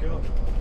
Thank you.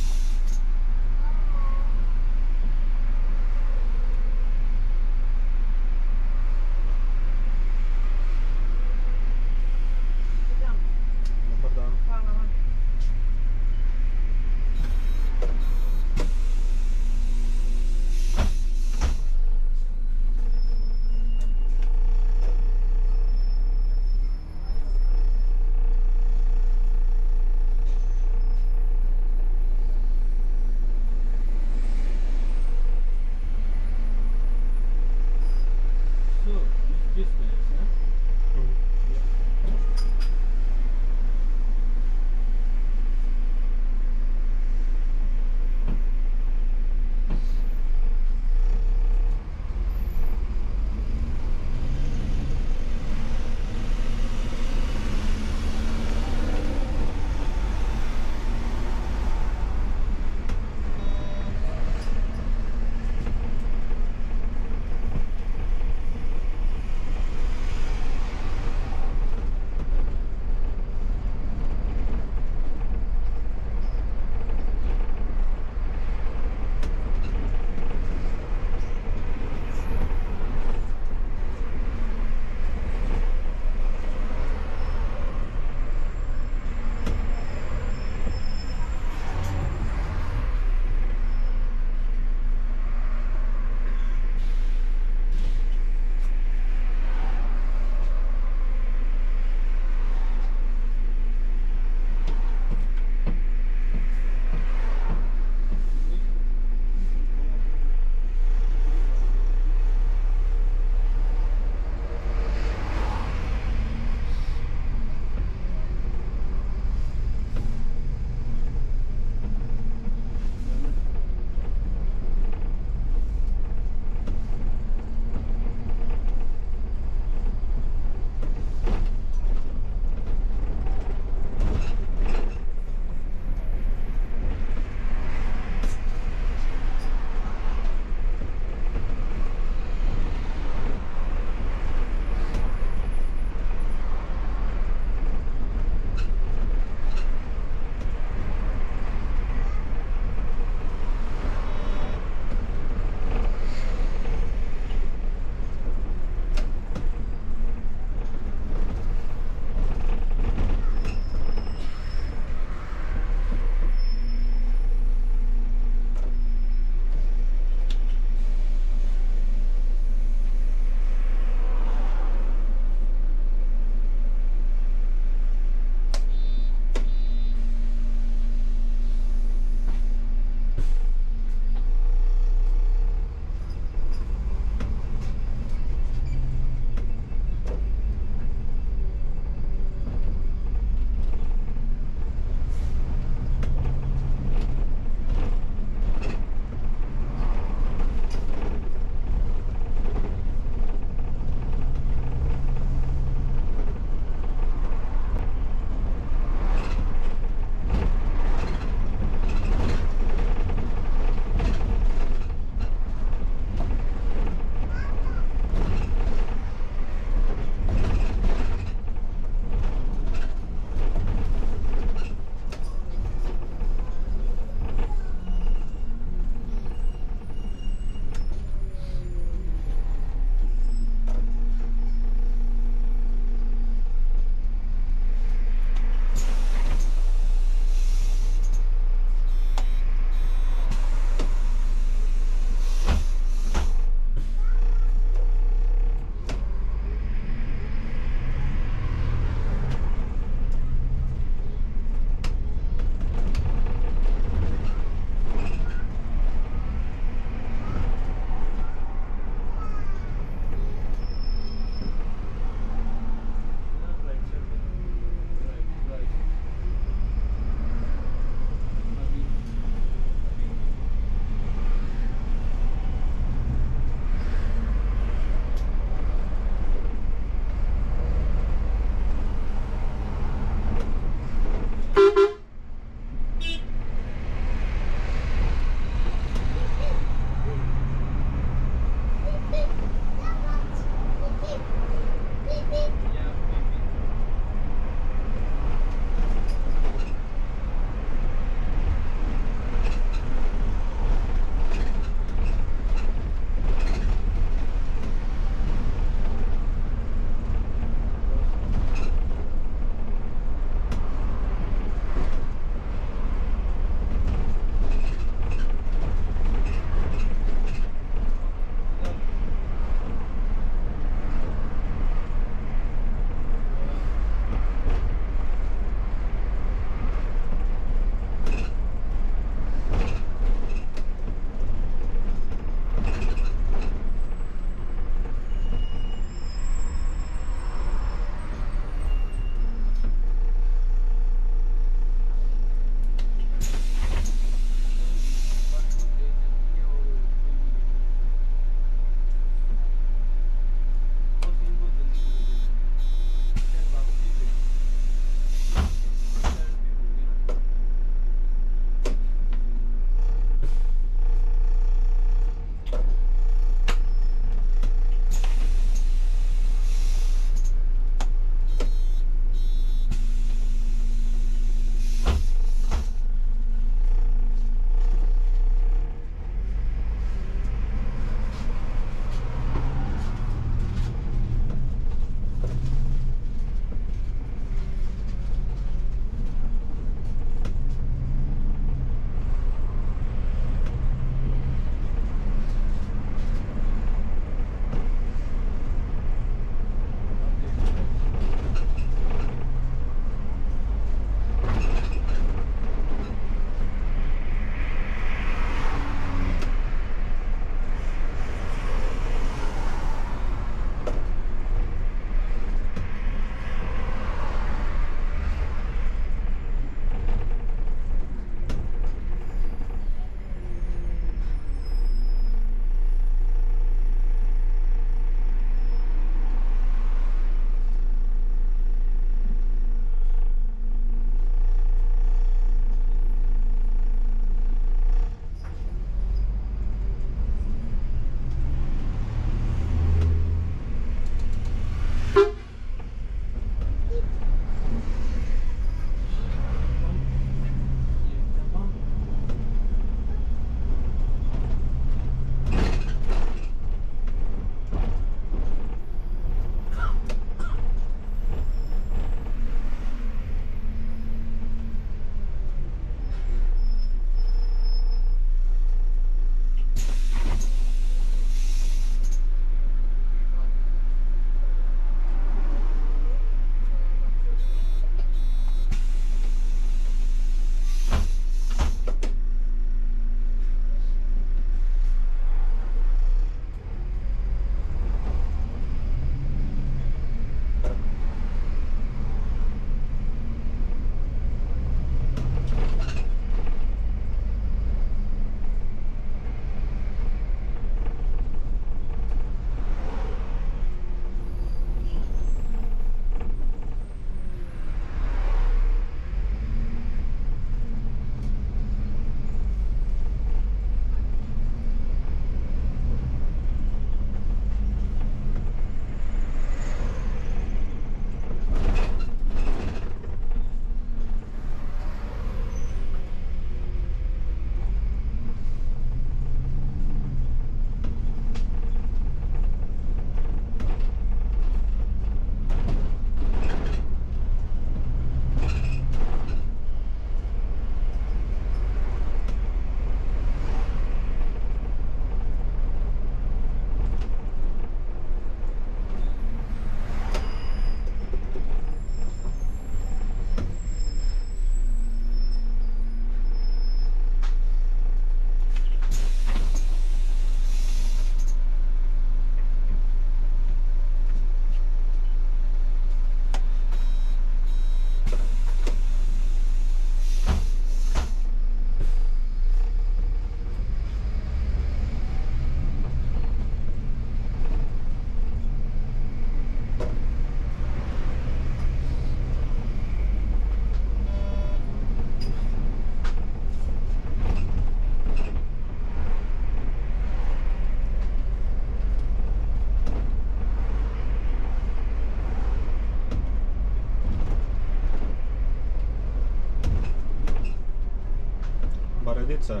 Pizza uh,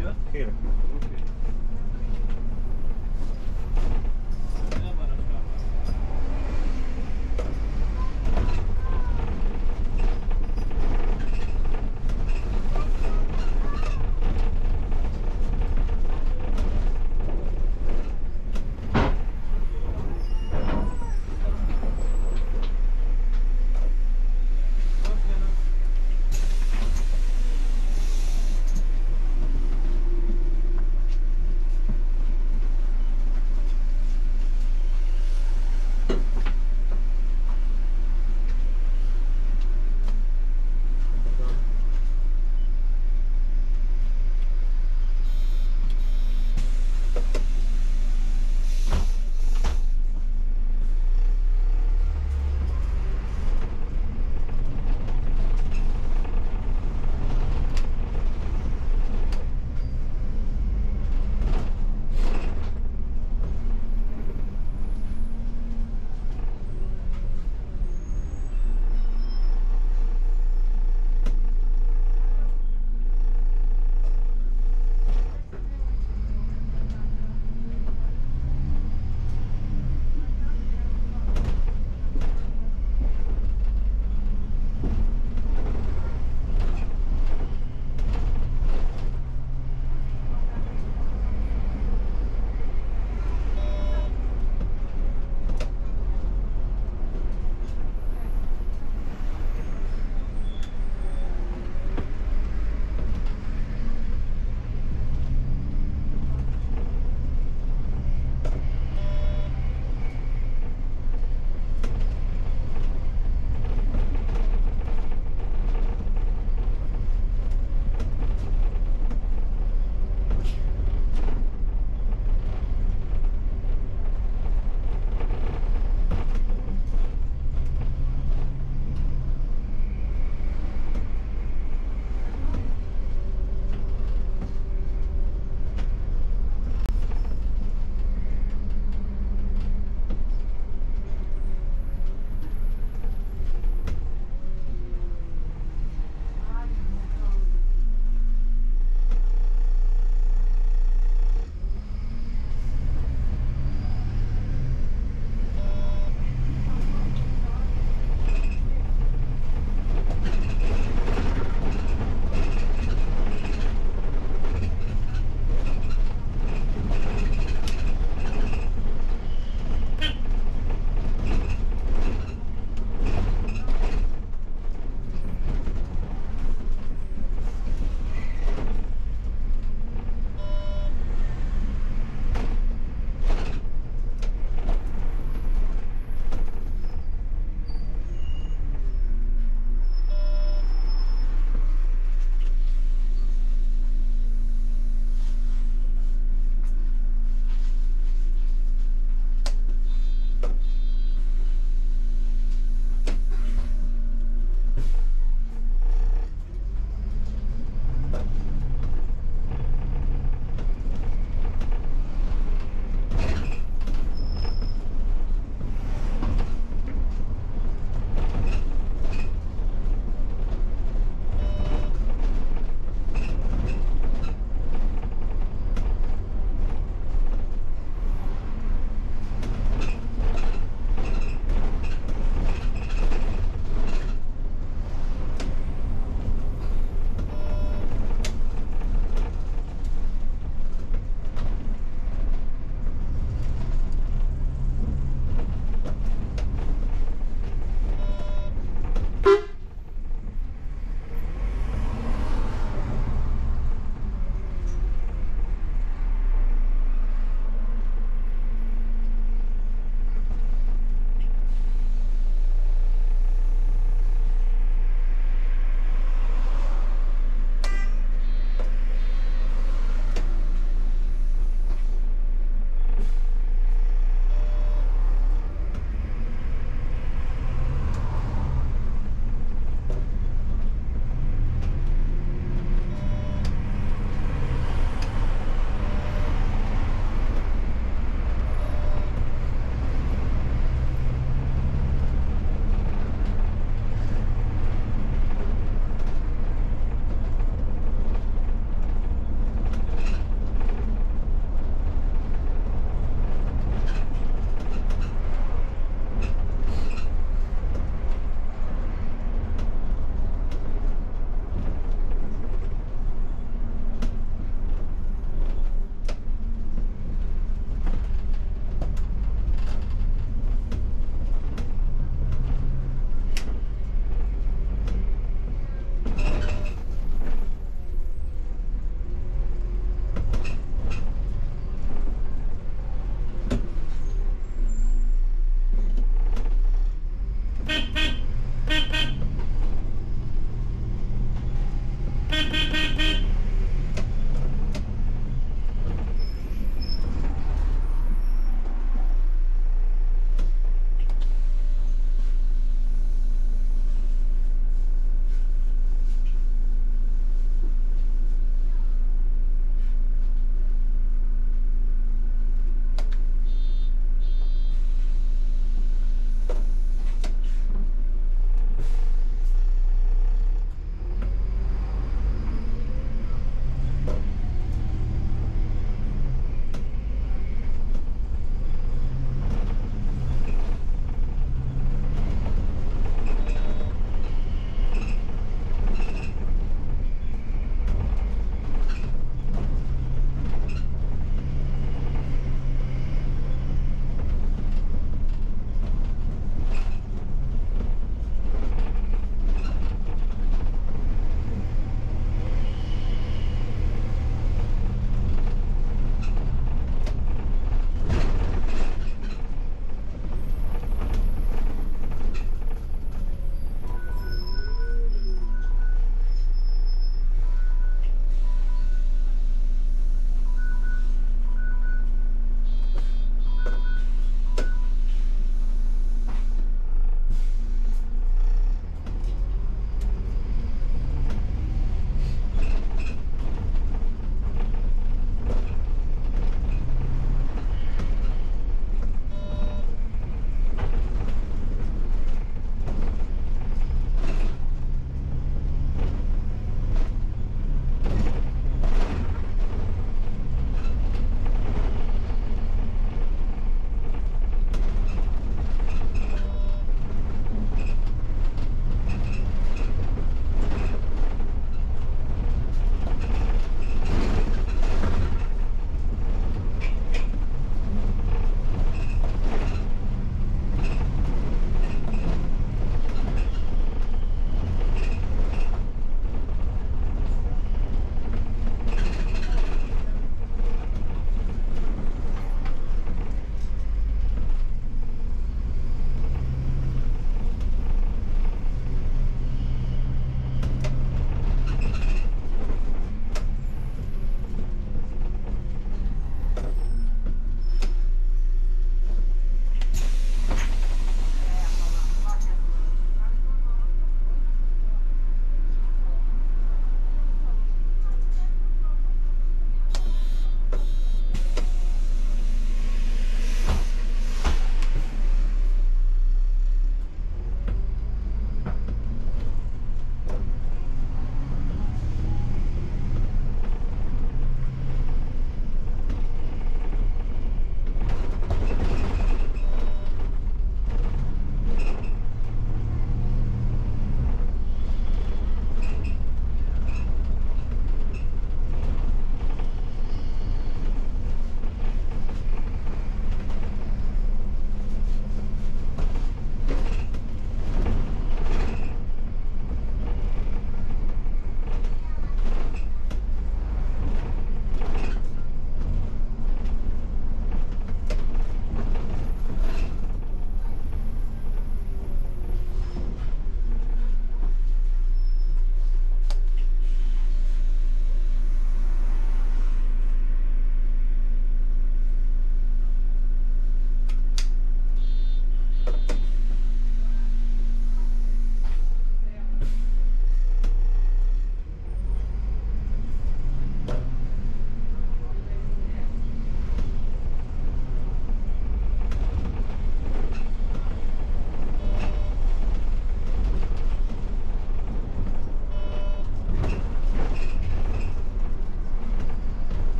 Yeah? here. Okay.